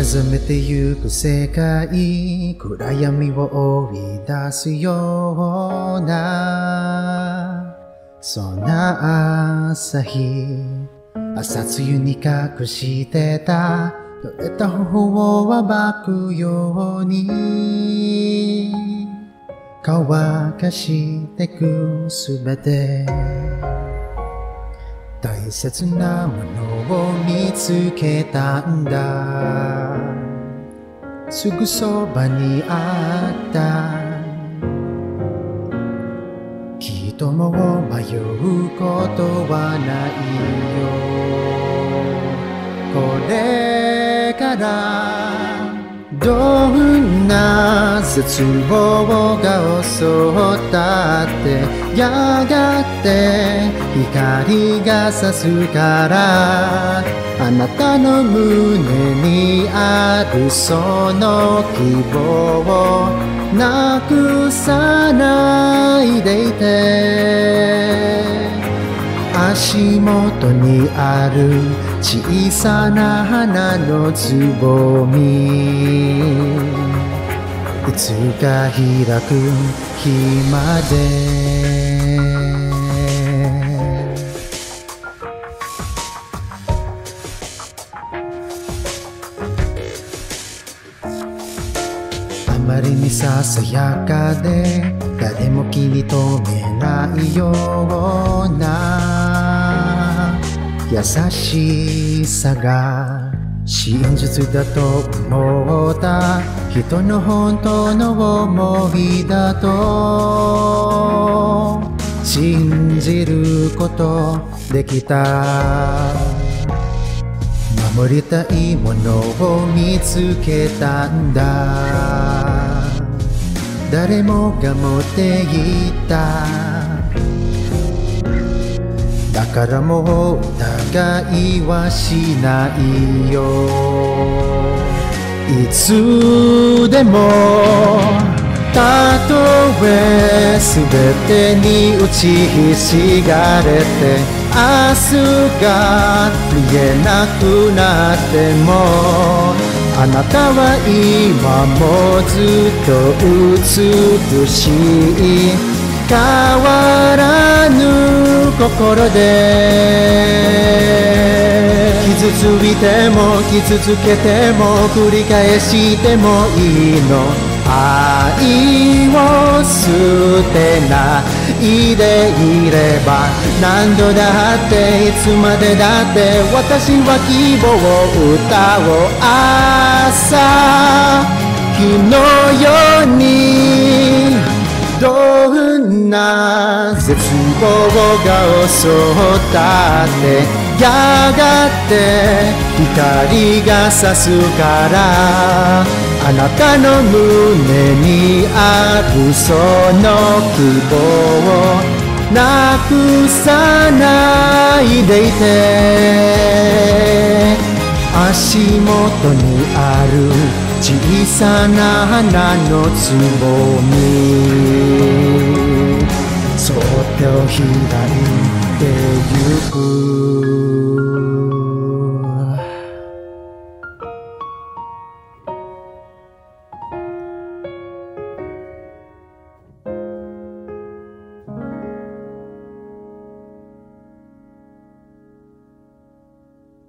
沈めてゆく世界暗闇を追い出すようなそんな朝日朝露に隠してた濡れた頬を暴くように乾かしてくすべて大切なものを見つけたんだ。すぐそばにあった。きっとも迷うことはないよ。これからどんな絶望が襲ったってやがて光が差すからあなたの胸にあるその希望をなくさないでいて足元にある小さな花のつぼみ。いつか開く日まで。あまりにささやかで誰も気に留めないよう na 優しさが真実だと思った人の本当の思いだと信じることできた。守りたいものを見つけたんだ。誰もが持っていた。からもう疑いはしないよ。いつでもたとえすべてに打ちひしがれて明日が見えなくなってもあなたは今もずっと美しい。心で傷ついても傷つけても繰り返してもいいの。愛を捨てない。でいれば何度だっていつまでだって私は希望を歌おう朝日が襲ったってやがて光が差すからあなたの胸にあるその希望をなくさないでいて足元にある小さな花のつぼみ。そっと開いてゆく